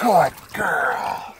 Good girl.